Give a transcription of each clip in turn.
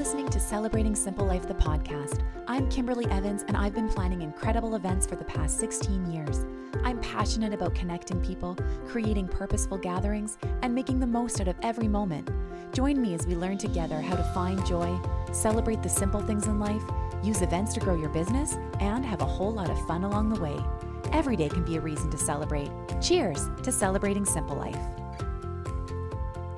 listening to Celebrating Simple Life, the podcast. I'm Kimberly Evans, and I've been planning incredible events for the past 16 years. I'm passionate about connecting people, creating purposeful gatherings, and making the most out of every moment. Join me as we learn together how to find joy, celebrate the simple things in life, use events to grow your business, and have a whole lot of fun along the way. Every day can be a reason to celebrate. Cheers to Celebrating Simple Life.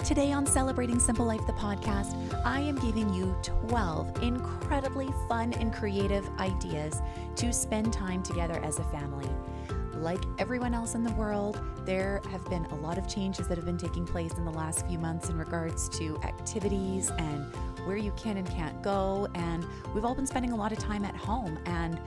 Today on Celebrating Simple Life, the podcast, I am giving you 12 incredibly fun and creative ideas to spend time together as a family. Like everyone else in the world, there have been a lot of changes that have been taking place in the last few months in regards to activities and where you can and can't go. And we've all been spending a lot of time at home. And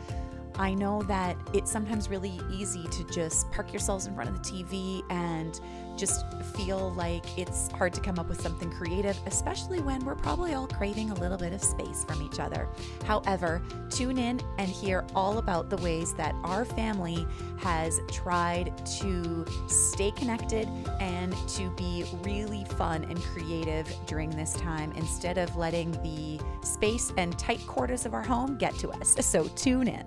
I know that it's sometimes really easy to just park yourselves in front of the TV and just feel like it's hard to come up with something creative, especially when we're probably all craving a little bit of space from each other. However, tune in and hear all about the ways that our family has tried to stay connected and to be really fun and creative during this time instead of letting the space and tight quarters of our home get to us. So tune in.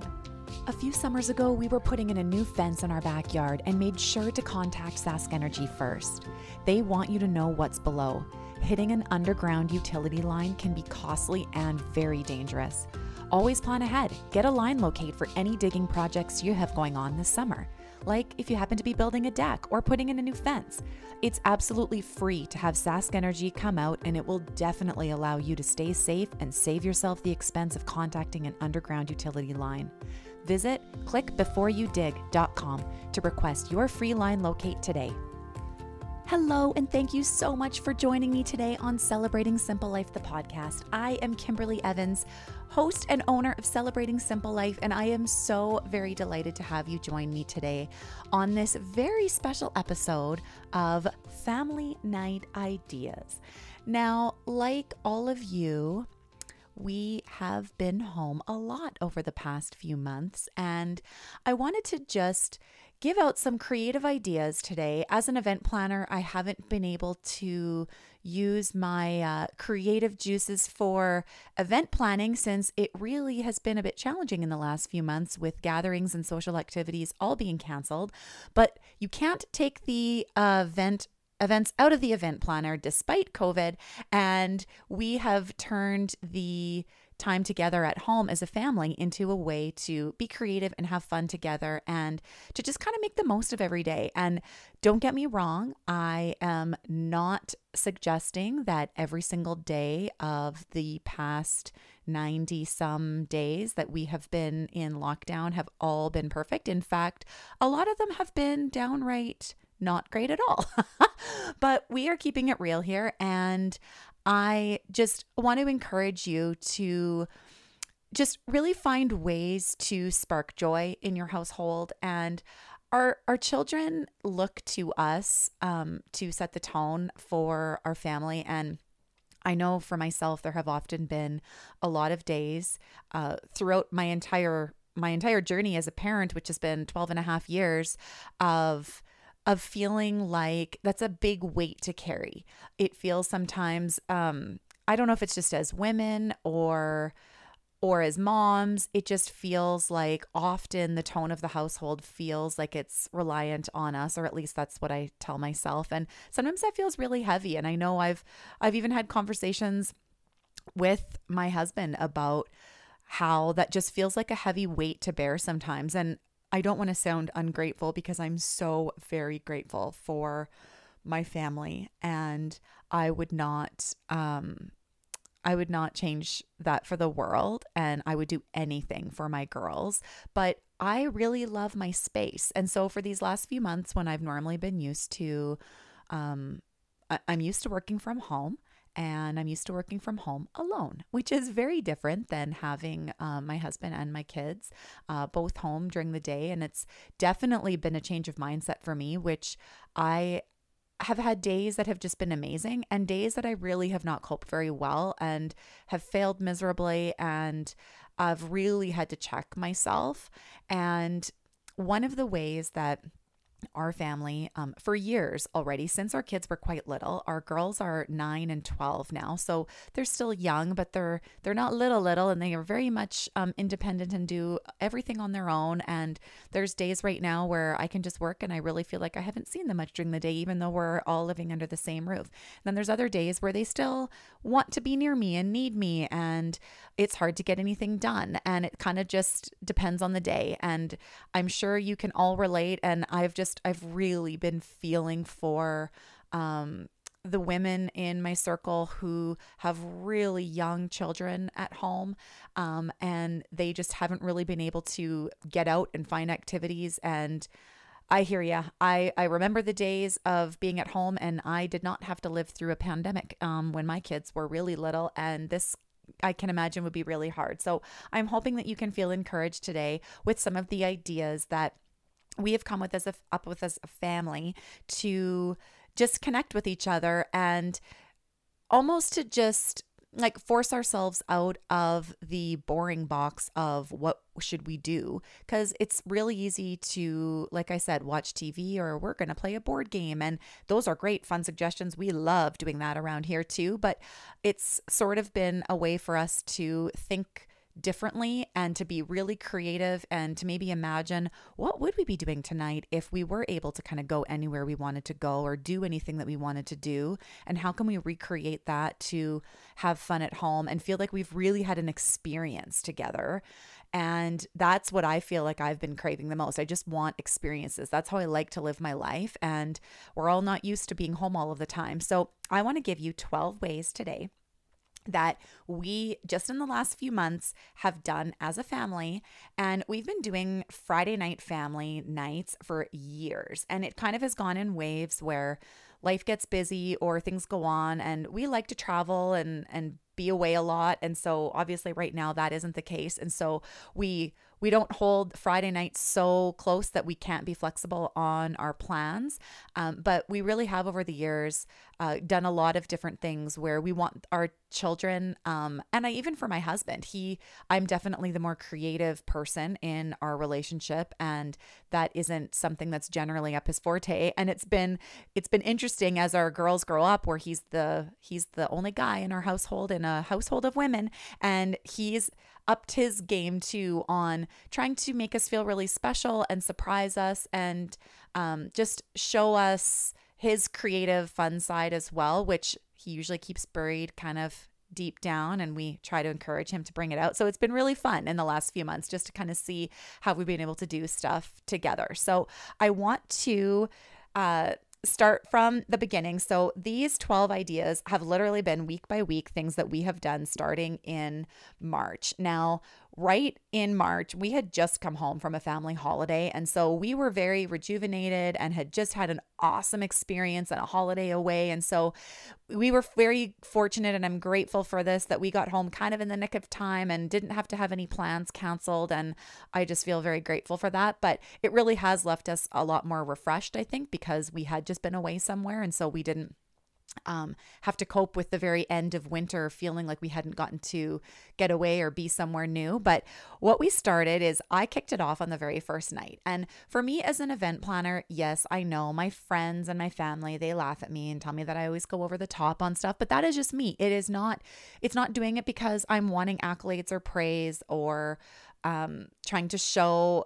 A few summers ago, we were putting in a new fence in our backyard and made sure to contact Sask Energy first. They want you to know what's below. Hitting an underground utility line can be costly and very dangerous. Always plan ahead. Get a line locate for any digging projects you have going on this summer, like if you happen to be building a deck or putting in a new fence. It's absolutely free to have Sask Energy come out, and it will definitely allow you to stay safe and save yourself the expense of contacting an underground utility line. Visit clickbeforeyoudig.com to request your free line locate today. Hello, and thank you so much for joining me today on Celebrating Simple Life, the podcast. I am Kimberly Evans, host and owner of Celebrating Simple Life, and I am so very delighted to have you join me today on this very special episode of Family Night Ideas. Now, like all of you, we have been home a lot over the past few months, and I wanted to just give out some creative ideas today. As an event planner, I haven't been able to use my uh, creative juices for event planning since it really has been a bit challenging in the last few months with gatherings and social activities all being canceled. But you can't take the uh, event events out of the event planner despite COVID. And we have turned the time together at home as a family into a way to be creative and have fun together and to just kind of make the most of every day. And don't get me wrong, I am not suggesting that every single day of the past 90 some days that we have been in lockdown have all been perfect. In fact, a lot of them have been downright not great at all. but we are keeping it real here. And I just want to encourage you to just really find ways to spark joy in your household. And our, our children look to us um, to set the tone for our family. And I know for myself, there have often been a lot of days uh, throughout my entire my entire journey as a parent, which has been 12 and a half years of of feeling like that's a big weight to carry. It feels sometimes um I don't know if it's just as women or or as moms, it just feels like often the tone of the household feels like it's reliant on us, or at least that's what I tell myself. And sometimes that feels really heavy. And I know I've I've even had conversations with my husband about how that just feels like a heavy weight to bear sometimes. And I don't want to sound ungrateful because I'm so very grateful for my family and I would not um I would not change that for the world and I would do anything for my girls, but I really love my space. And so for these last few months when I've normally been used to um I- I'm used to working from home and I'm used to working from home alone, which is very different than having um, my husband and my kids uh, both home during the day. And it's definitely been a change of mindset for me, which I have had days that have just been amazing and days that I really have not coped very well and have failed miserably. And I've really had to check myself. And one of the ways that our family um, for years already since our kids were quite little. Our girls are 9 and 12 now so they're still young but they're they're not little little and they are very much um, independent and do everything on their own. And there's days right now where i can just work and i really feel like i haven't seen them much during the day even though we're all living under the same roof. And then there's other days where they still want to be near me and need me and it's hard to get anything done. And it kind of just depends on the day. And i'm sure you can all relate and i've just just I've really been feeling for um, the women in my circle who have really young children at home um, and they just haven't really been able to get out and find activities and I hear you. I, I remember the days of being at home and I did not have to live through a pandemic um, when my kids were really little. And this I can imagine would be really hard. So I'm hoping that you can feel encouraged today with some of the ideas that we have come with a, up with as a family to just connect with each other and almost to just like force ourselves out of the boring box of what should we do. Because it's really easy to like i said watch tv or we're going to play a board game and those are great fun suggestions. We love doing that around here too but it's sort of been a way for us to think differently and to be really creative and to maybe imagine what would we be doing tonight if we were able to kind of go anywhere we wanted to go or do anything that we wanted to do and how can we recreate that to have fun at home and feel like we've really had an experience together and that's what I feel like I've been craving the most. I just want experiences. That's how I like to live my life. And we're all not used to being home all of the time. So I want to give you 12 ways today that we just in the last few months have done as a family. And we've been doing Friday night family nights for years. And it kind of has gone in waves where life gets busy or things go on and we like to travel and and be away a lot and so obviously right now that isn't the case and so we we don't hold Friday nights so close that we can't be flexible on our plans. Um, but we really have over the years uh, done a lot of different things where we want our children, um, and I even for my husband, he, I'm definitely the more creative person in our relationship, and that isn't something that's generally up his forte. And it's been, it's been interesting as our girls grow up, where he's the, he's the only guy in our household in a household of women, and he's upped his game too on trying to make us feel really special and surprise us and um, just show us his creative fun side as well, which he usually keeps buried kind of deep down and we try to encourage him to bring it out. So it's been really fun in the last few months just to kind of see how we've been able to do stuff together. So I want to uh, start from the beginning. So these 12 ideas have literally been week by week things that we have done starting in March. Now, right in March, we had just come home from a family holiday. And so we were very rejuvenated and had just had an awesome experience and a holiday away. And so we were very fortunate, and I'm grateful for this that we got home kind of in the nick of time and didn't have to have any plans canceled. And I just feel very grateful for that. But it really has left us a lot more refreshed, I think, because we had just been away somewhere. And so we didn't um, have to cope with the very end of winter feeling like we hadn't gotten to get away or be somewhere new. But what we started is I kicked it off on the very first night. And for me as an event planner, yes, I know my friends and my family, they laugh at me and tell me that I always go over the top on stuff, but that is just me. It is not, it's not doing it because I'm wanting accolades or praise or um, trying to show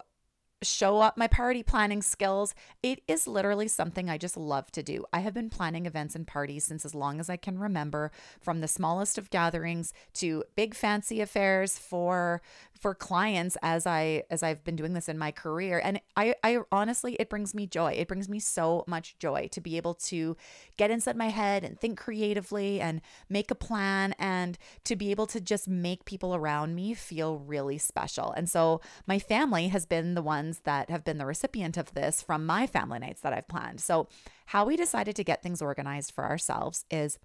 show up my party planning skills. It is literally something I just love to do. I have been planning events and parties since as long as I can remember, from the smallest of gatherings to big fancy affairs for for clients as I as I've been doing this in my career and I I honestly it brings me joy. It brings me so much joy to be able to get inside my head and think creatively and make a plan and to be able to just make people around me feel really special. And so my family has been the ones that have been the recipient of this from my family nights that I've planned. So how we decided to get things organized for ourselves is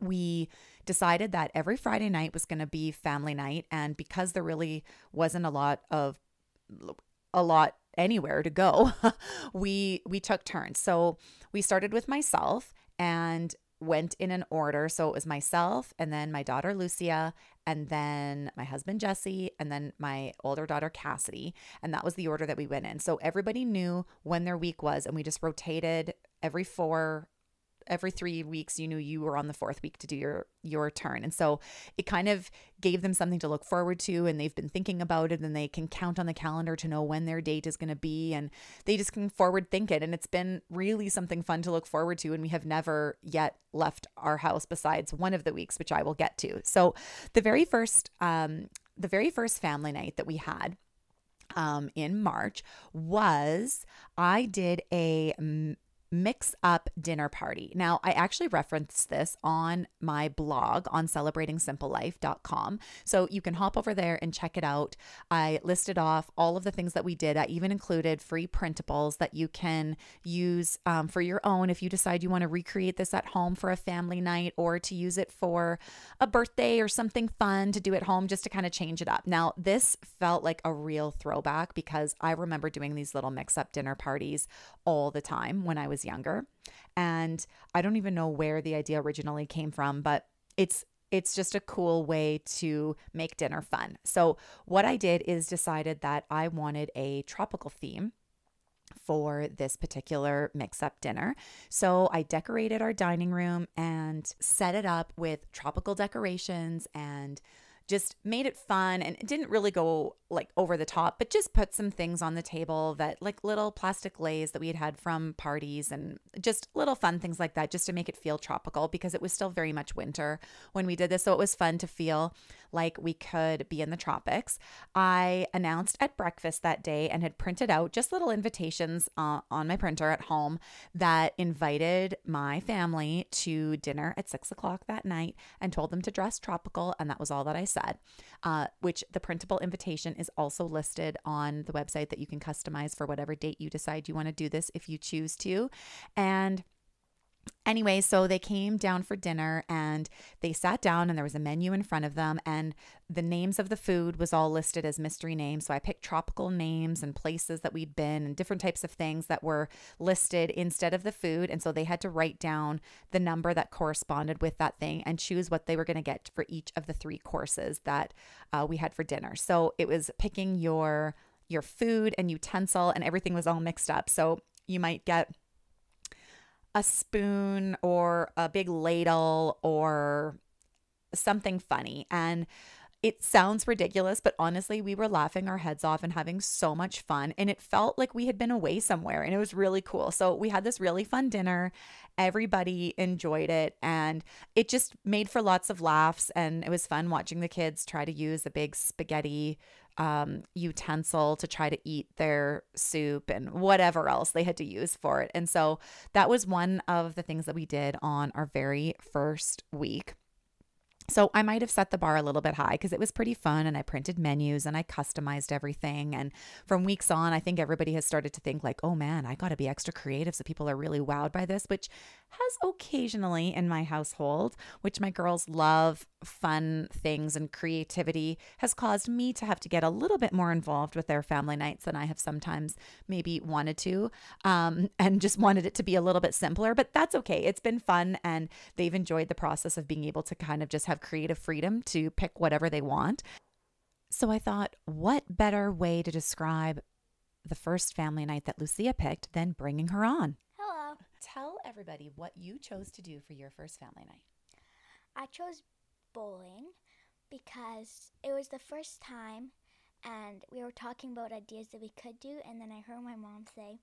we decided that every Friday night was going to be family night. And because there really wasn't a lot of, a lot anywhere to go, we, we took turns. So we started with myself and went in an order. So it was myself and then my daughter Lucia and then my husband Jesse and then my older daughter Cassidy. And that was the order that we went in. So everybody knew when their week was and we just rotated every four every three weeks you knew you were on the fourth week to do your your turn. And so it kind of gave them something to look forward to and they've been thinking about it and they can count on the calendar to know when their date is going to be and they just can forward think it. And it's been really something fun to look forward to and we have never yet left our house besides one of the weeks which i will get to. So the very first um the very first family night that we had um, in March was I did a mix up dinner party. Now, I actually referenced this on my blog on celebratingsimplelife.com. So you can hop over there and check it out. I listed off all of the things that we did. I even included free printables that you can use um, for your own if you decide you want to recreate this at home for a family night or to use it for a birthday or something fun to do at home just to kind of change it up. Now, this felt like a real throwback because I remember doing these little mix up dinner parties all the time when I was younger. And I don't even know where the idea originally came from, but it's it's just a cool way to make dinner fun. So, what I did is decided that I wanted a tropical theme for this particular mix up dinner. So I decorated our dining room and set it up with tropical decorations and just made it fun and it didn't really go like over the top, but just put some things on the table that like little plastic leis that we had had from parties and just little fun things like that just to make it feel tropical because it was still very much winter when we did this. So it was fun to feel like we could be in the tropics. I announced at breakfast that day and had printed out just little invitations uh, on my printer at home that invited my family to dinner at six o'clock that night and told them to dress tropical. And that was all that I said, uh, which the printable invitation is also listed on the website that you can customize for whatever date you decide you want to do this if you choose to. And Anyway, so they came down for dinner and they sat down and there was a menu in front of them and the names of the food was all listed as mystery names. So I picked tropical names and places that we'd been and different types of things that were listed instead of the food. And so they had to write down the number that corresponded with that thing and choose what they were going to get for each of the three courses that uh, we had for dinner. So it was picking your your food and utensil and everything was all mixed up. So you might get a spoon or a big ladle or something funny. And it sounds ridiculous, but honestly, we were laughing our heads off and having so much fun. And it felt like we had been away somewhere and it was really cool. So we had this really fun dinner. Everybody enjoyed it and it just made for lots of laughs. And it was fun watching the kids try to use a big spaghetti um, utensil to try to eat their soup and whatever else they had to use for it. And so that was one of the things that we did on our very first week. So I might have set the bar a little bit high because it was pretty fun and I printed menus and I customized everything. And from weeks on, I think everybody has started to think like, oh man, I got to be extra creative. So people are really wowed by this, which has occasionally in my household, which my girls love fun things and creativity has caused me to have to get a little bit more involved with their family nights than I have sometimes maybe wanted to um, and just wanted it to be a little bit simpler. But that's okay. It's been fun and they've enjoyed the process of being able to kind of just have creative freedom to pick whatever they want. So I thought, what better way to describe the first family night that Lucia picked than bringing her on? Tell everybody what you chose to do for your first family night. I chose bowling because it was the first time and we were talking about ideas that we could do and then I heard my mom say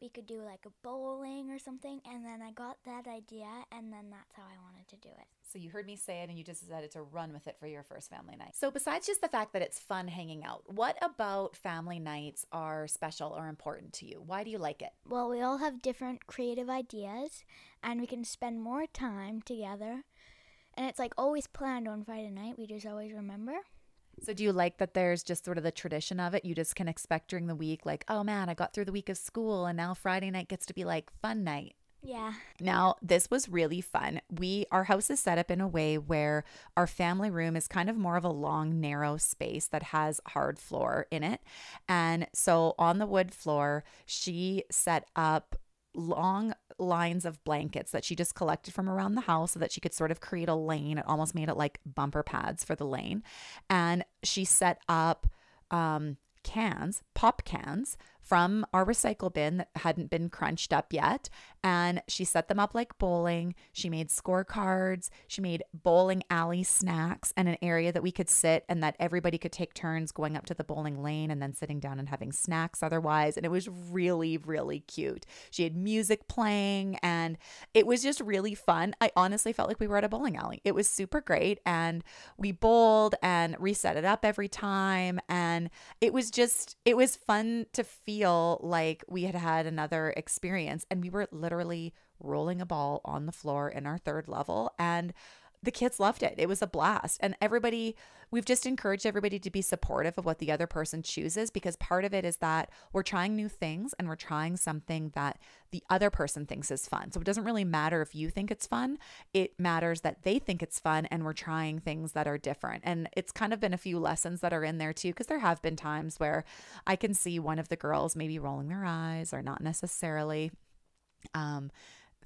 we could do like a bowling or something and then I got that idea and then that's how I wanted to do it. So you heard me say it and you just decided to run with it for your first family night. So besides just the fact that it's fun hanging out, what about family nights are special or important to you? Why do you like it? Well, we all have different creative ideas and we can spend more time together. And it's like always planned on Friday night. We just always remember. So do you like that there's just sort of the tradition of it? You just can expect during the week, like, oh man, I got through the week of school and now Friday night gets to be like fun night. Yeah. Now, this was really fun. We our house is set up in a way where our family room is kind of more of a long narrow space that has hard floor in it. And so on the wood floor, she set up long lines of blankets that she just collected from around the house so that she could sort of create a lane. It almost made it like bumper pads for the lane. And she set up um, cans, pop cans from our recycle bin that hadn't been crunched up yet. And she set them up like bowling. She made scorecards. She made bowling alley snacks and an area that we could sit and that everybody could take turns going up to the bowling lane and then sitting down and having snacks otherwise. And it was really, really cute. She had music playing and it was just really fun. I honestly felt like we were at a bowling alley. It was super great. And we bowled and reset it up every time. And it was just, it was fun to feel like we had had another experience and we were literally rolling a ball on the floor in our third level and the kids loved it. It was a blast. And everybody, we've just encouraged everybody to be supportive of what the other person chooses because part of it is that we're trying new things and we're trying something that the other person thinks is fun. So it doesn't really matter if you think it's fun, it matters that they think it's fun and we're trying things that are different. And it's kind of been a few lessons that are in there too, because there have been times where I can see one of the girls maybe rolling their eyes or not necessarily. Um,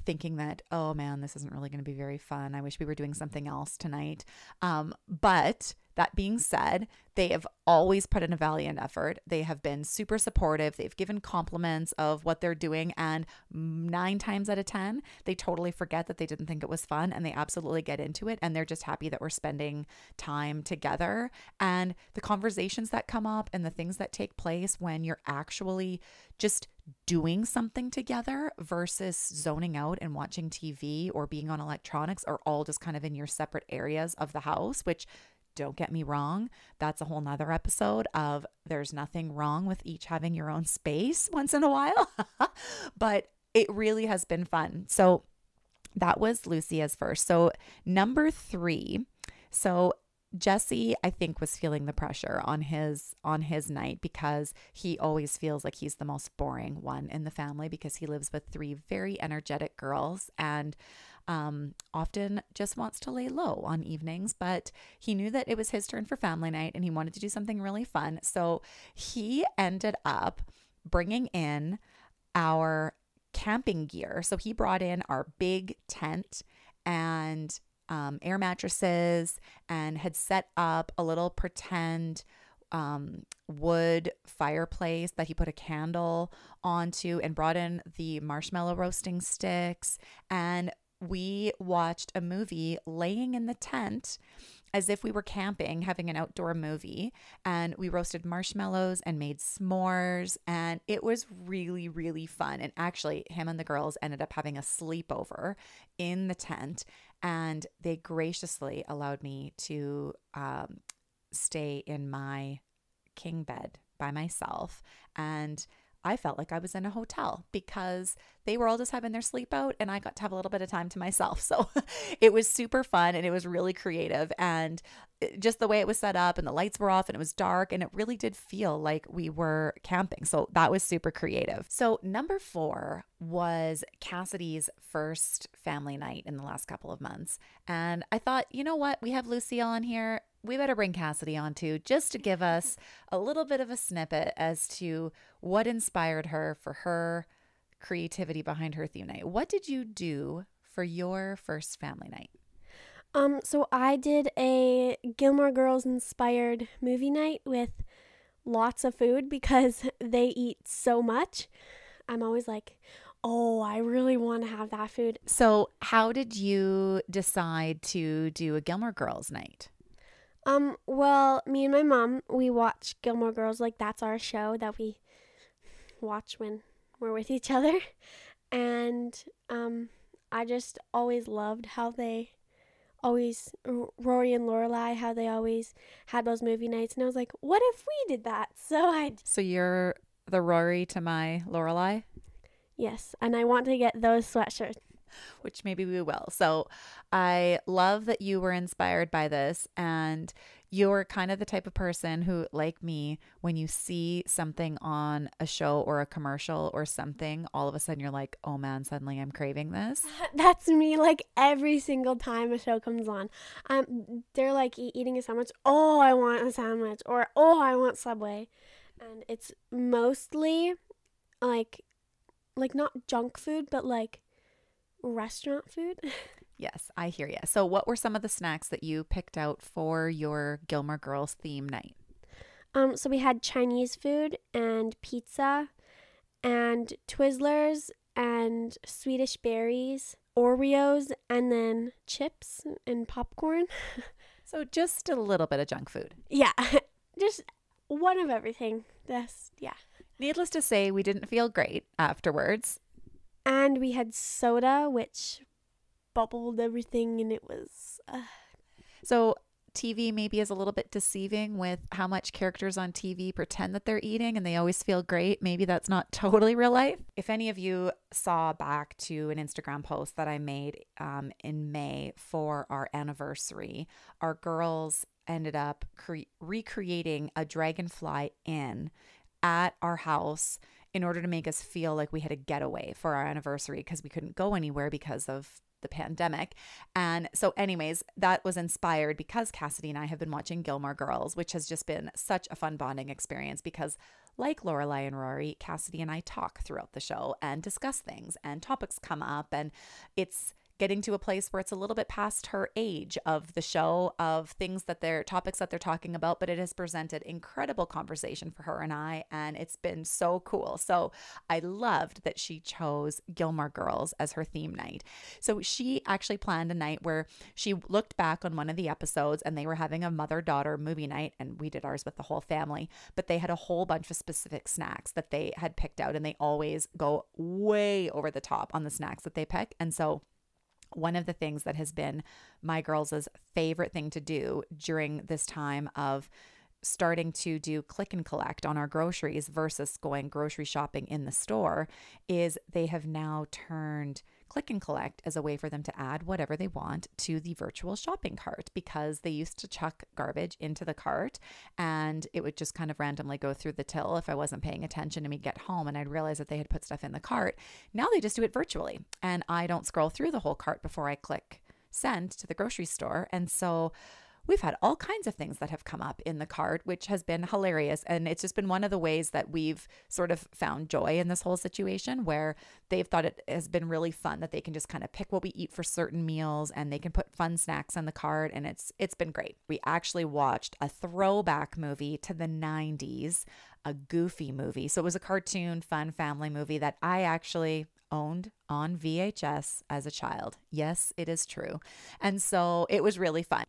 thinking that, oh man, this isn't really going to be very fun. I wish we were doing something else tonight. Um, but that being said, they have always put in a valiant effort. They have been super supportive. They've given compliments of what they're doing. And nine times out of 10, they totally forget that they didn't think it was fun and they absolutely get into it. And they're just happy that we're spending time together. And the conversations that come up and the things that take place when you're actually just doing something together versus zoning out and watching TV or being on electronics are all just kind of in your separate areas of the house, which don't get me wrong, that's a whole nother episode of there's nothing wrong with each having your own space once in a while. but it really has been fun. So that was Lucia's first. So number three. So Jesse, I think, was feeling the pressure on his on his night because he always feels like he's the most boring one in the family because he lives with three very energetic girls and um, often just wants to lay low on evenings. But he knew that it was his turn for family night and he wanted to do something really fun. So he ended up bringing in our camping gear. So he brought in our big tent and um, air mattresses and had set up a little pretend um, wood fireplace that he put a candle onto and brought in the marshmallow roasting sticks. And we watched a movie laying in the tent as if we were camping, having an outdoor movie. And we roasted marshmallows and made s'mores. And it was really, really fun. And actually, him and the girls ended up having a sleepover in the tent and they graciously allowed me to um, stay in my king bed by myself. And I felt like I was in a hotel because they were all just having their sleep out and I got to have a little bit of time to myself. So it was super fun and it was really creative. And uh, just the way it was set up and the lights were off and it was dark and it really did feel like we were camping. So that was super creative. So number 4 was Cassidy's first family night in the last couple of months. And I thought, you know what? We have Lucia on here. We better bring Cassidy on too, just to give us a little bit of a snippet as to what inspired her for her creativity behind her theme night. What did you do for your first family night? Um, so I did a Gilmore Girls inspired movie night with lots of food because they eat so much. I'm always like, oh, I really want to have that food. So, how did you decide to do a Gilmore Girls night? Um, well, me and my mom, we watch Gilmore Girls like that's our show that we watch when we're with each other. And um I just always loved how they always Rory and Lorelai how they always had those movie nights and I was like, what if we did that? So I So you're the Rory to my Lorelai? Yes, and I want to get those sweatshirts. Which maybe we will. So I love that you were inspired by this and you're kind of the type of person who, like me, when you see something on a show or a commercial or something, all of a sudden you're like, oh man, suddenly I'm craving this. That's me. Like every single time a show comes on, um, they're like eating a sandwich. Oh, I want a sandwich, or oh, I want Subway, and it's mostly like like not junk food, but like restaurant food. Yes, I hear you. So, what were some of the snacks that you picked out for your Gilmore Girls theme night? Um, so we had Chinese food and pizza and Twizzlers and Swedish berries, Oreos, and then chips and popcorn. So, just a little bit of junk food. yeah, just one of everything. That's yeah. Needless to say, we didn't feel great afterwards. And we had soda, which bubbled everything, and it was. Uh, So, TV maybe is a little bit deceiving with how much characters on TV pretend that they're eating and they always feel great. Maybe that's not totally real life. If any of you saw back to an Instagram post that I made um, in May for our anniversary, our girls ended up cre- recreating a dragonfly inn at our house in order to make us feel like we had a getaway for our anniversary because we couldn't go anywhere because of the pandemic. And so, anyways, that was inspired because Cassidy and I have been watching Gilmore Girls, which has just been such a fun bonding experience because, like Lorelai and Rory, Cassidy and I talk throughout the show and discuss things, and topics come up, and it's getting to a place where it's a little bit past her age of the show of things that they're topics that they're talking about but it has presented incredible conversation for her and I and it's been so cool. So I loved that she chose Gilmore Girls as her theme night. So she actually planned a night where she looked back on one of the episodes and they were having a mother daughter movie night and we did ours with the whole family but they had a whole bunch of specific snacks that they had picked out and they always go way over the top on the snacks that they pick. And so one of the things that has been my girls' favorite thing to do during this time of starting to do click and collect on our groceries versus going grocery shopping in the store is they have now turned click and collect as a way for them to add whatever they want to the virtual shopping cart because they used to chuck garbage into the cart and it would just kind of randomly go through the till if I wasn't paying attention and we'd get home and I'd realize that they had put stuff in the cart. Now they just do it virtually and I don't scroll through the whole cart before I click send to the grocery store. And so we've had all kinds of things that have come up in the card, which has been hilarious. And it's just been one of the ways that we've sort of found joy in this whole situation where they've thought it has been really fun that they can just kind of pick what we eat for certain meals and they can put fun snacks in the card. and it's it's been great. We actually watched a throwback movie to the 90s, a goofy movie. So it was a cartoon fun family movie that I actually owned on VHS as a child. Yes, it is true. And so it was really fun.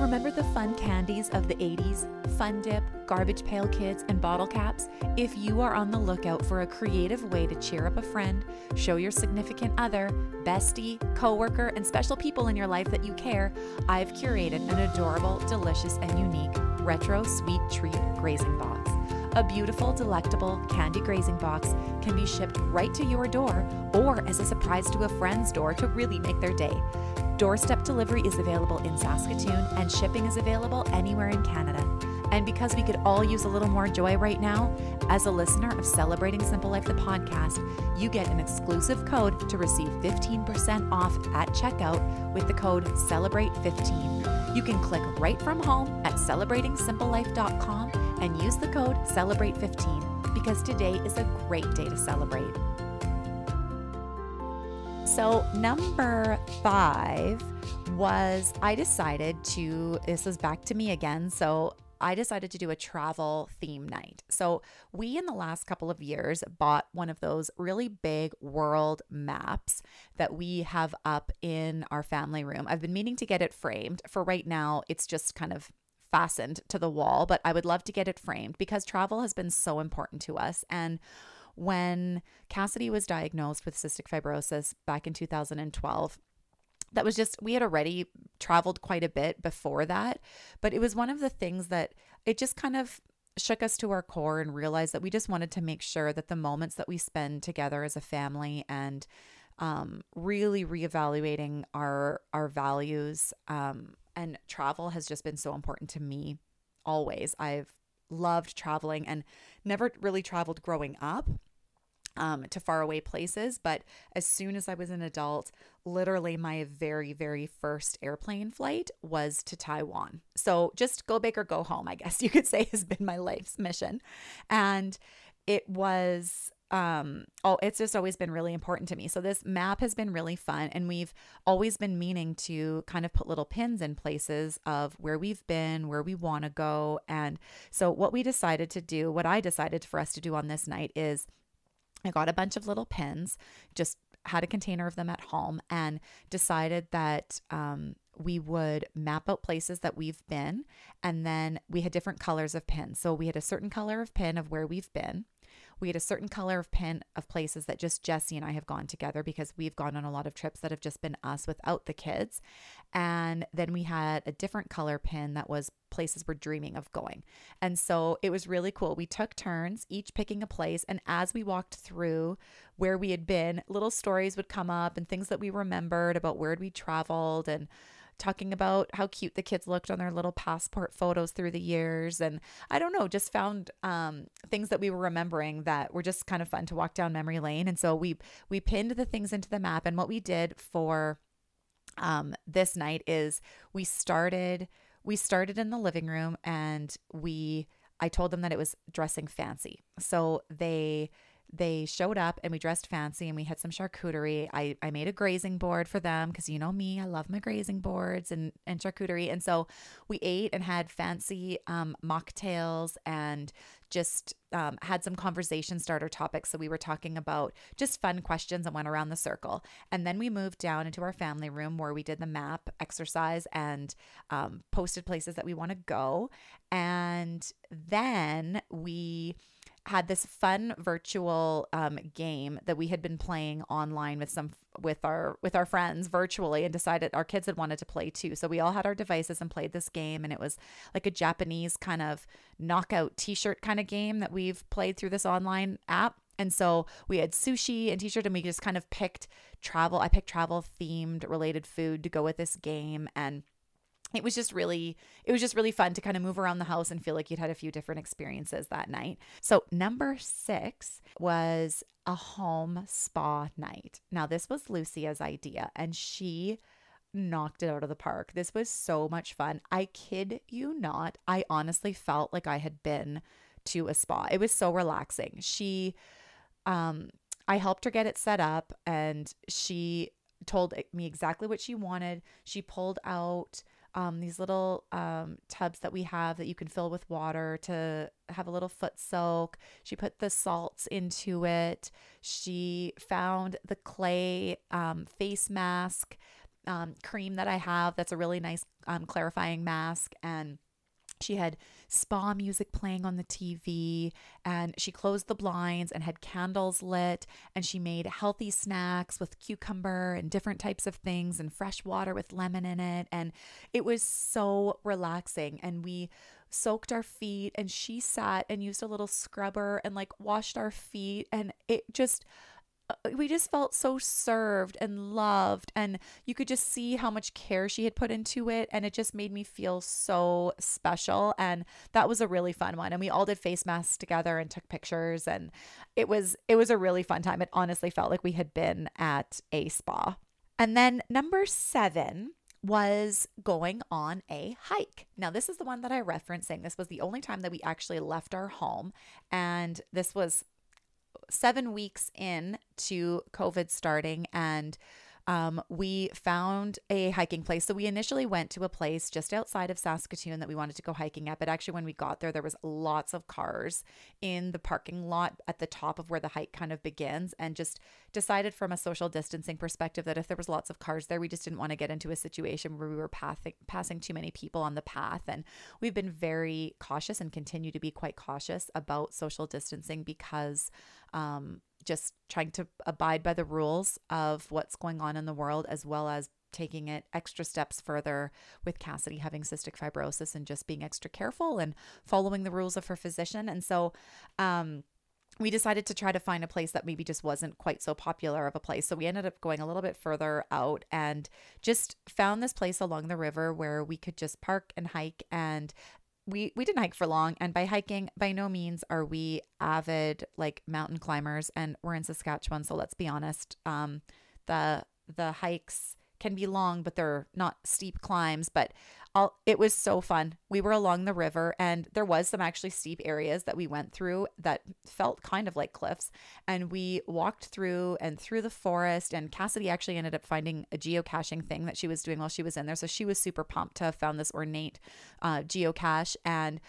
Remember the fun candies of the 80s? Fun Dip, Garbage Pail Kids, and Bottle Caps? If you are on the lookout for a creative way to cheer up a friend, show your significant other, bestie, coworker, and special people in your life that you care, I've curated an adorable, delicious, and unique retro sweet treat grazing box. A beautiful, delectable candy grazing box can be shipped right to your door or as a surprise to a friend's door to really make their day. Doorstep delivery is available in Saskatoon and shipping is available anywhere in Canada. And because we could all use a little more joy right now, as a listener of Celebrating Simple Life, the podcast, you get an exclusive code to receive 15% off at checkout with the code CELEBRATE15. You can click right from home at celebratingsimplelife.com and use the code CELEBRATE15 because today is a great day to celebrate. So, number five was I decided to, this is back to me again. So, I decided to do a travel theme night. So, we in the last couple of years bought one of those really big world maps that we have up in our family room. I've been meaning to get it framed. For right now, it's just kind of fastened to the wall, but I would love to get it framed because travel has been so important to us. And when Cassidy was diagnosed with cystic fibrosis back in 2012, that was just, we had already traveled quite a bit before that, but it was one of the things that it just kind of shook us to our core and realized that we just wanted to make sure that the moments that we spend together as a family and um, really reevaluating our our values um, and travel has just been so important to me always. I've loved traveling and never really traveled growing up um, to faraway places. But as soon as I was an adult, literally my very, very first airplane flight was to Taiwan. So just go big or go home, I guess you could say, has been my life's mission. And it was um oh it's just always been really important to me so this map has been really fun and we've always been meaning to kind of put little pins in places of where we've been where we want to go and so what we decided to do what i decided for us to do on this night is i got a bunch of little pins just had a container of them at home and decided that um, we would map out places that we've been and then we had different colors of pins so we had a certain color of pin of where we've been we had a certain color of pin of places that just Jesse and I have gone together because we've gone on a lot of trips that have just been us without the kids. And then we had a different color pin that was places we're dreaming of going. And so it was really cool. We took turns, each picking a place. And as we walked through where we had been, little stories would come up and things that we remembered about where we traveled and talking about how cute the kids looked on their little passport photos through the years. And I don't know, just found um, things that we were remembering that were just kind of fun to walk down memory lane. And so we we pinned the things into the map. And what we did for um, this night is we started we started in the living room and we I told them that it was dressing fancy. So they they showed up and we dressed fancy and we had some charcuterie. I, I made a grazing board for them because you know me, I love my grazing boards and, and charcuterie. And so we ate and had fancy um, mocktails and just um, had some conversation starter topics. So we were talking about just fun questions and went around the circle. And then we moved down into our family room where we did the map exercise and um, posted places that we want to go. And then we had this fun virtual um, game that we had been playing online with some with our with our friends virtually and decided our kids had wanted to play too. So we all had our devices and played this game and it was like a japanese kind of knockout t-shirt kind of game that we've played through this online app. And so we had sushi and t-shirt and we just kind of picked travel i picked travel themed related food to go with this game. And it was just really it was just really fun to kind of move around the house and feel like you'd had a few different experiences that night. So number six was a home spa night. Now this was lucia's idea and she knocked it out of the park. This was so much fun. I kid you not i honestly felt like i had been to a spa. It was so relaxing. She um i helped her get it set up and she told me exactly what she wanted. She pulled out um, these little um, tubs that we have that you can fill with water to have a little foot soak. She put the salts into it. She found the clay um, face mask um, cream that I have. That's a really nice um, clarifying mask. And she had spa music playing on the TV and she closed the blinds and had candles lit and she made healthy snacks with cucumber and different types of things and fresh water with lemon in it and it was so relaxing. And we soaked our feet and she sat and used a little scrubber and like washed our feet and it just Uh, we just felt so served and loved and you could just see how much care she had put into it and it just made me feel so special and that was a really fun one and we all did face masks together and took pictures and it was it was a really fun time it honestly felt like we had been at a spa and then number 7 was going on a hike. Now, this is the one that I referenced saying this was the only time that we actually left our home. And this was seven weeks in to COVID starting and um, we found a hiking place. So we initially went to a place just outside of Saskatoon that we wanted to go hiking at. But actually, when we got there, there was lots of cars in the parking lot at the top of where the hike kind of begins, and just decided from a social distancing perspective that if there was lots of cars there, we just didn't want to get into a situation where we were passing passing too many people on the path. And we've been very cautious and continue to be quite cautious about social distancing because um, just trying to abide by the rules of what's going on in the world, as well as taking it extra steps further with Cassidy having cystic fibrosis and just being extra careful and following the rules of her physician. And so, um, we decided to try to find a place that maybe just wasn't quite so popular of a place. So we ended up going a little bit further out and just found this place along the river where we could just park and hike and we we didn't hike for long and by hiking by no means are we avid like mountain climbers and we're in Saskatchewan so let's be honest um the the hikes can be long, but they're not steep climbs. But all, it was so fun. We were along the river, and there was some actually steep areas that we went through that felt kind of like cliffs. And we walked through and through the forest. And Cassidy actually ended up finding a geocaching thing that she was doing while she was in there. So she was super pumped to have found this ornate uh, geocache and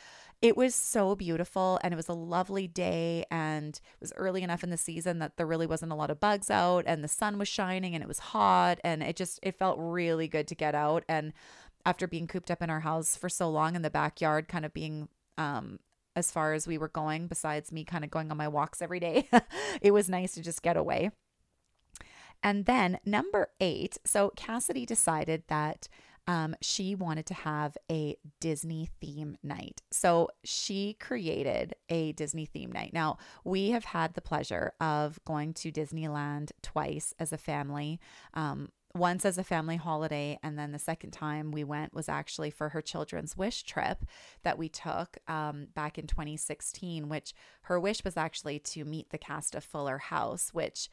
it was so beautiful and it was a lovely day and it was early enough in the season that there really wasn't a lot of bugs out and the sun was shining and it was hot and it just it felt really good to get out and after being cooped up in our house for so long in the backyard kind of being um as far as we were going besides me kind of going on my walks every day it was nice to just get away. And then number 8 so Cassidy decided that um, she wanted to have a Disney theme night. So she created a Disney theme night. Now, we have had the pleasure of going to Disneyland twice as a family. Um, once as a family holiday, and then the second time we went was actually for her children's wish trip that we took um, back in 2016, which her wish was actually to meet the cast of Fuller House, which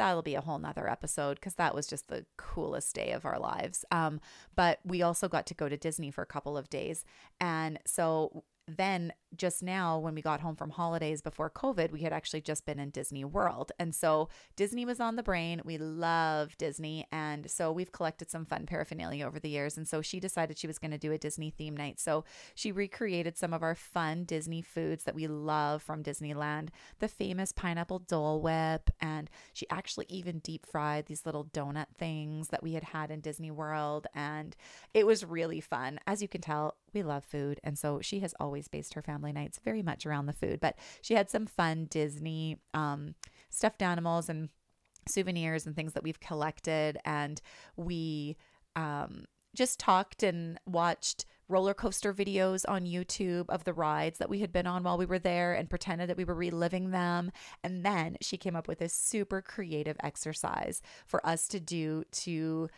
that'll be a whole nother episode because that was just the coolest day of our lives. Um, but we also got to go to Disney for a couple of days. And so then just now when we got home from holidays before covid we had actually just been in disney world. And so disney was on the brain. We love disney. And so we've collected some fun paraphernalia over the years. And so she decided she was going to do a disney theme night. So she recreated some of our fun disney foods that we love from disneyland. The famous pineapple dole whip. And she actually even deep fried these little donut things that we had had in disney world. And it was really fun. As you can tell we love food. And so she has always based her family nights very much around the food. But she had some fun Disney um, stuffed animals and souvenirs and things that we've collected. And we um, just talked and watched roller coaster videos on YouTube of the rides that we had been on while we were there and pretended that we were reliving them. And then she came up with a super creative exercise for us to do to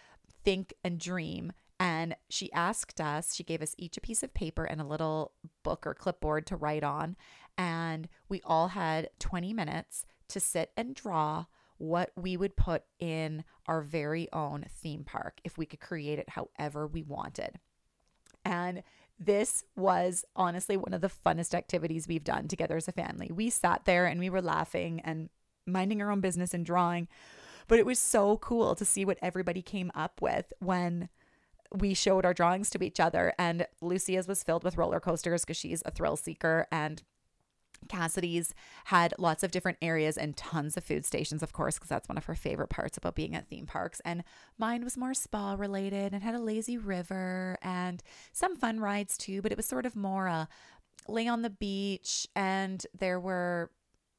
think and dream and she asked us, she gave us each a piece of paper and a little book or clipboard to write on. And we all had 20 minutes to sit and draw what we would put in our very own theme park if we could create it however we wanted. And this was honestly one of the funnest activities we've done together as a family. We sat there and we were laughing and minding our own business and drawing, but it was so cool to see what everybody came up with when we showed our drawings to each other, and Lucia's was filled with roller coasters because she's a thrill seeker, and Cassidy's had lots of different areas and tons of food stations, of course, because that's one of her favorite parts about being at theme parks. And mine was more spa related and had a lazy river and some fun rides too, but it was sort of more a lay on the beach and there were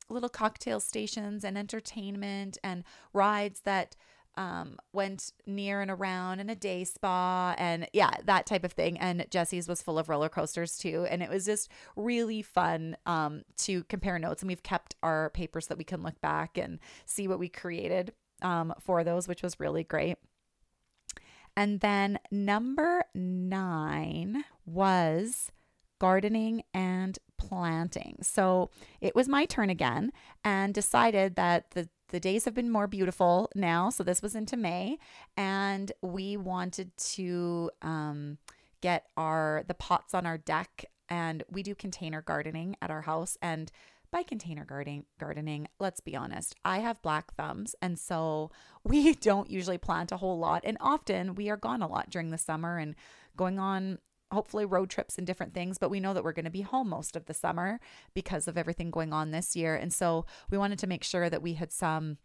little cocktail stations and entertainment and rides that um, went near and around in a day spa and yeah, that type of thing. And Jesse's was full of roller coasters too. And it was just really fun um, to compare notes. And we've kept our papers that we can look back and see what we created um, for those, which was really great. And then number nine was gardening and planting. So it was my turn again and decided that the the days have been more beautiful now. So this was into May, and we wanted to um, get our the pots on our deck, and we do container gardening at our house. And by container gardening, gardening, let's be honest, I have black thumbs, and so we don't usually plant a whole lot, and often we are gone a lot during the summer and going on hopefully road trips and different things, but we know that we're going to be home most of the summer because of everything going on this year. And so we wanted to make sure that we had some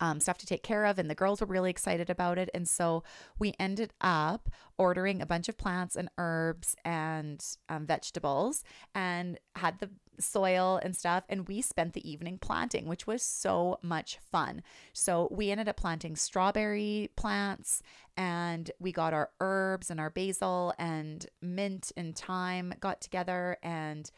um, stuff to take care of, and the girls were really excited about it. And so we ended up ordering a bunch of plants and herbs and um, vegetables and had the soil and stuff. And we spent the evening planting, which was so much fun. So we ended up planting strawberry plants and we got our herbs and our basil and mint and thyme got together and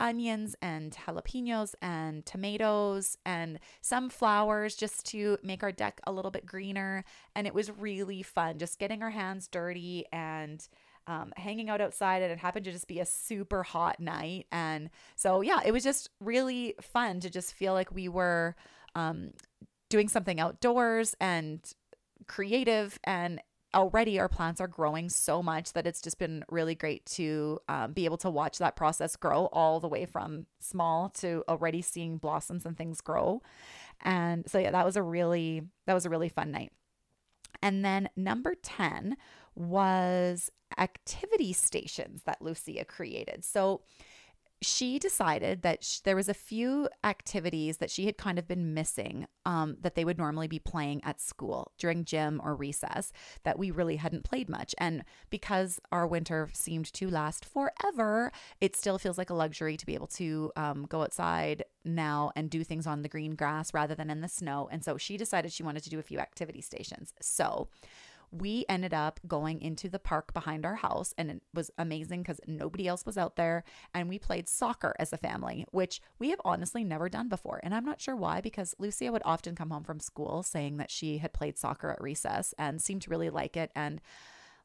onions and jalapenos and tomatoes and some flowers just to make our deck a little bit greener. And it was really fun just getting our hands dirty and um, hanging out outside. And it happened to just be a super hot night. And so, yeah, it was just really fun to just feel like we were um, doing something outdoors and creative and already our plants are growing so much that it's just been really great to um, be able to watch that process grow all the way from small to already seeing blossoms and things grow and so yeah that was a really that was a really fun night and then number 10 was activity stations that lucia created. So she decided that there was a few activities that she had kind of been missing um, that they would normally be playing at school during gym or recess that we really hadn't played much. And because our winter seemed to last forever it still feels like a luxury to be able to um, go outside now and do things on the green grass rather than in the snow. And so she decided she wanted to do a few activity stations. So we ended up going into the park behind our house and it was amazing because nobody else was out there and we played soccer as a family which we have honestly never done before and i'm not sure why because lucia would often come home from school saying that she had played soccer at recess and seemed to really like it and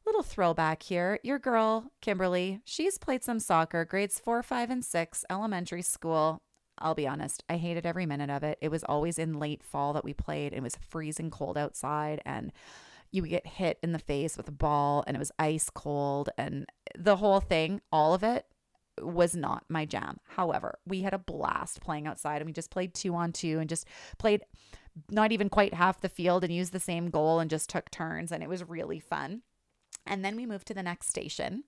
little throwback here your girl kimberly she's played some soccer grades four five and six elementary school I'll be honest, I hated every minute of it. It was always in late fall that we played. It was freezing cold outside and you would get hit in the face with a ball and it was ice cold and the whole thing, all of it was not my jam. However, we had a blast playing outside and we just played two on two and just played not even quite half the field and used the same goal and just took turns and it was really fun. And then we moved to the next station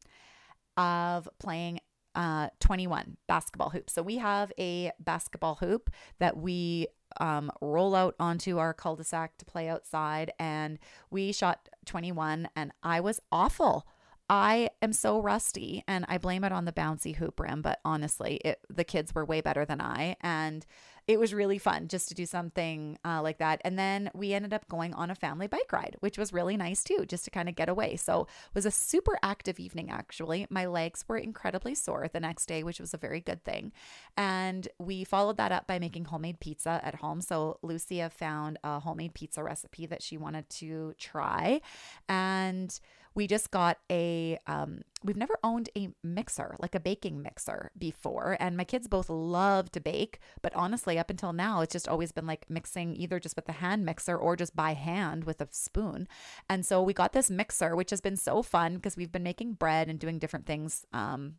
of playing uh, 21 basketball hoops. So we have a basketball hoop that we um, roll out onto our cul de sac to play outside. And we shot 21, and I was awful. I am so rusty and I blame it on the bouncy hoop rim, but honestly, it, the kids were way better than I. And it was really fun just to do something uh, like that. And then we ended up going on a family bike ride, which was really nice too, just to kind of get away. So it was a super active evening, actually. My legs were incredibly sore the next day, which was a very good thing. And we followed that up by making homemade pizza at home. So Lucia found a homemade pizza recipe that she wanted to try. And we just got a um, we've never owned a mixer like a baking mixer before and my kids both love to bake but honestly up until now it's just always been like mixing either just with the hand mixer or just by hand with a spoon. And so we got this mixer which has been so fun because we've been making bread and doing different things um,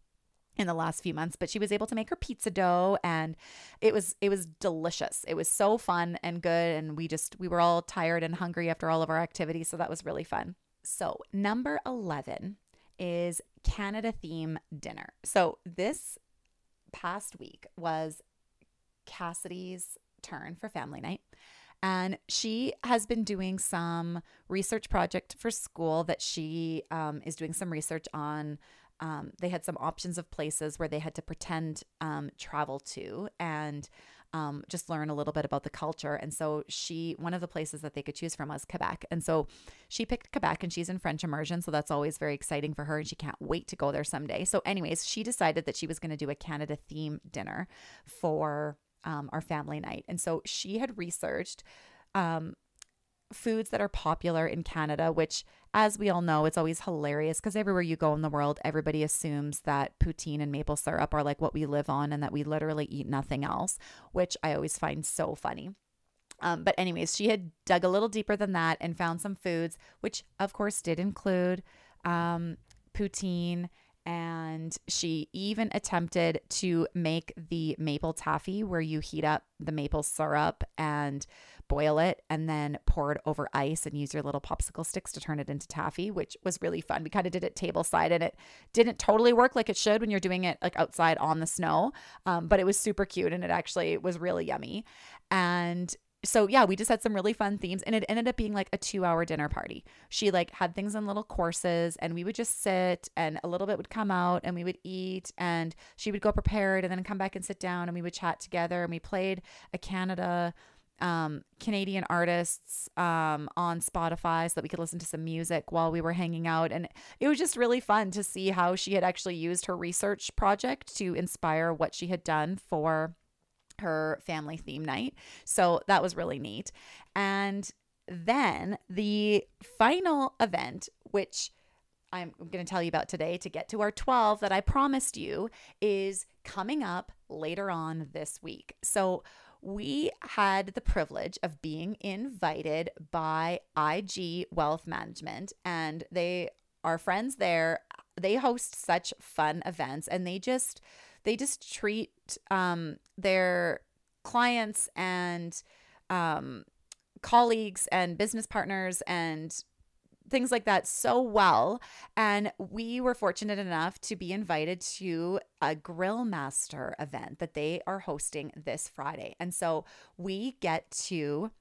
in the last few months but she was able to make her pizza dough and it was it was delicious. It was so fun and good and we just we were all tired and hungry after all of our activities so that was really fun so, number 11 is Canada theme dinner. So, this past week was Cassidy's turn for family night. And she has been doing some research project for school that she um, is doing some research on. Um, they had some options of places where they had to pretend um, travel to. And um, just learn a little bit about the culture. And so she, one of the places that they could choose from was Quebec. And so she picked Quebec and she's in French immersion. So that's always very exciting for her. And she can't wait to go there someday. So, anyways, she decided that she was going to do a Canada theme dinner for um, our family night. And so she had researched um, foods that are popular in Canada, which, as we all know, it's always hilarious because everywhere you go in the world, everybody assumes that poutine and maple syrup are like what we live on and that we literally eat nothing else, which I always find so funny. Um, but, anyways, she had dug a little deeper than that and found some foods, which, of course, did include um, poutine and she even attempted to make the maple taffy where you heat up the maple syrup and boil it and then pour it over ice and use your little popsicle sticks to turn it into taffy, which was really fun. We kind of did it table side and it didn't totally work like it should when you're doing it like outside on the snow. Um, but it was super cute and it actually was really yummy. And so yeah, we just had some really fun themes and it ended up being like a 2-hour dinner party. She like had things in little courses and we would just sit and a little bit would come out and we would eat and she would go prepared and then come back and sit down and we would chat together and we played a Canada um, Canadian artists um, on Spotify so that we could listen to some music while we were hanging out. And it was just really fun to see how she had actually used her research project to inspire what she had done for her family theme night. So that was really neat. And then the final event, which I'm going to tell you about today to get to our 12 that I promised you, is coming up later on this week. So we had the privilege of being invited by IG Wealth Management, and they are friends there. They host such fun events, and they just they just treat um, their clients and um, colleagues and business partners and things like that so well. And we were fortunate enough to be invited to a Grill Master event that they are hosting this Friday. And so we get to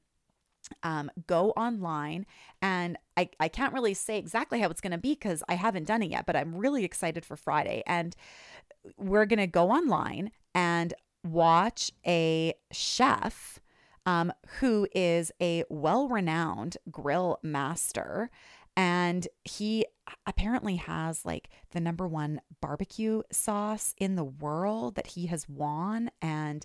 um, go online and I, I can't really say exactly how it's going to be because I haven't done it yet, but I'm really excited for Friday. And we're going to go online and watch a chef um, who is a well renowned grill master. And he apparently has like the number one barbecue sauce in the world that he has won and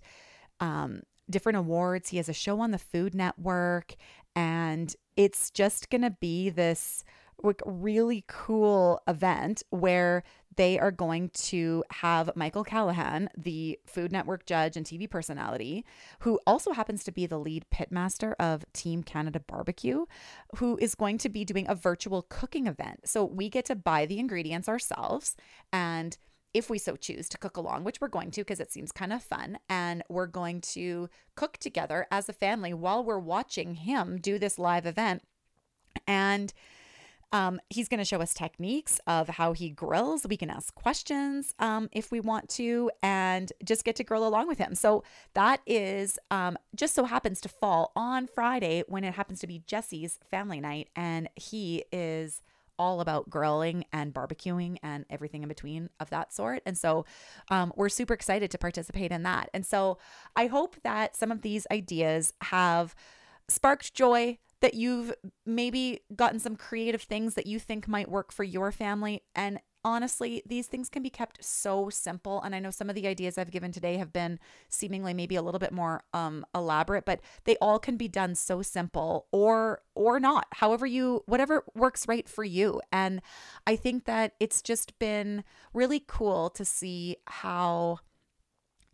um, different awards. He has a show on the Food Network, and it's just going to be this like really cool event where they are going to have Michael Callahan, the Food Network judge and TV personality, who also happens to be the lead pitmaster of Team Canada Barbecue, who is going to be doing a virtual cooking event. So we get to buy the ingredients ourselves and if we so choose to cook along, which we're going to because it seems kind of fun. And we're going to cook together as a family while we're watching him do this live event. And um, he's going to show us techniques of how he grills. We can ask questions um, if we want to and just get to grill along with him. So that is um, just so happens to fall on Friday when it happens to be Jesse's family night. And he is all about grilling and barbecuing and everything in between of that sort. And so um, we're super excited to participate in that. And so I hope that some of these ideas have sparked joy that you've maybe gotten some creative things that you think might work for your family. And honestly, these things can be kept so simple. And I know some of the ideas I've given today have been seemingly maybe a little bit more um, elaborate, but they all can be done so simple or or not. However you whatever works right for you. And I think that it's just been really cool to see how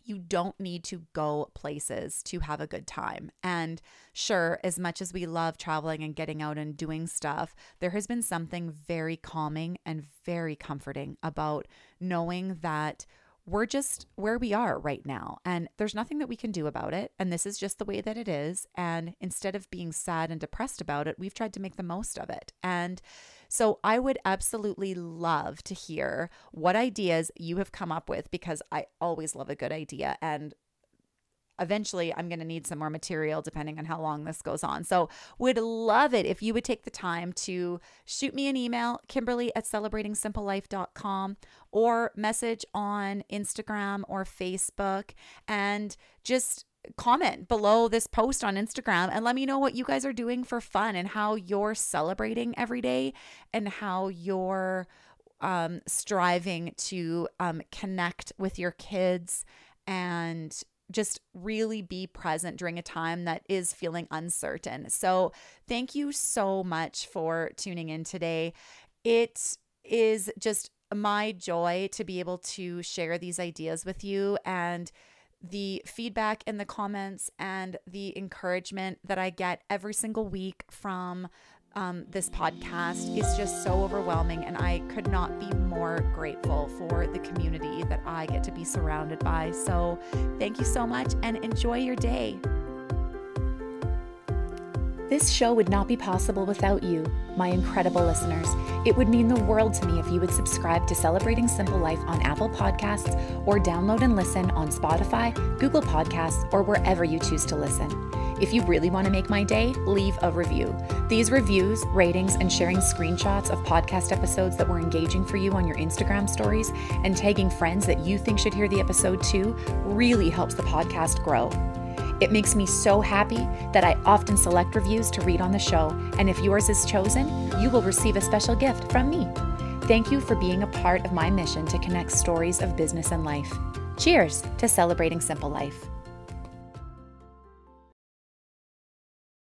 you don't need to go places to have a good time. And sure, as much as we love traveling and getting out and doing stuff, there has been something very calming and very comforting about knowing that we're just where we are right now. And there's nothing that we can do about it. And this is just the way that it is. And instead of being sad and depressed about it we've tried to make the most of it. And so I would absolutely love to hear what ideas you have come up with because I always love a good idea and eventually I'm going to need some more material depending on how long this goes on. So, would love it if you would take the time to shoot me an email, Kimberly at celebratingsimplelife.com, or message on Instagram or Facebook and just comment below this post on Instagram and let me know what you guys are doing for fun and how you're celebrating every day and how you're um, striving to um, connect with your kids and just really be present during a time that is feeling uncertain. So, thank you so much for tuning in today. It is just my joy to be able to share these ideas with you and the feedback in the comments and the encouragement that I get every single week from um, this podcast is just so overwhelming. And I could not be more grateful for the community that I get to be surrounded by. So thank you so much and enjoy your day. This show would not be possible without you, my incredible listeners. It would mean the world to me if you would subscribe to Celebrating Simple Life on Apple Podcasts or download and listen on Spotify, Google Podcasts, or wherever you choose to listen. If you really want to make my day, leave a review. These reviews, ratings, and sharing screenshots of podcast episodes that were engaging for you on your Instagram stories and tagging friends that you think should hear the episode too really helps the podcast grow. It makes me so happy that I often select reviews to read on the show, and if yours is chosen, you will receive a special gift from me. Thank you for being a part of my mission to connect stories of business and life. Cheers to celebrating simple life.